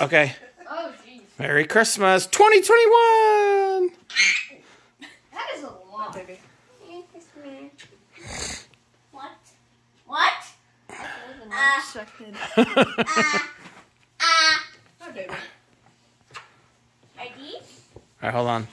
Okay. Oh, jeez. Merry Christmas 2021. That is a lot. Baby. What? What? Uh, Second. Ah. Oh, baby. Ready? All right, hold on.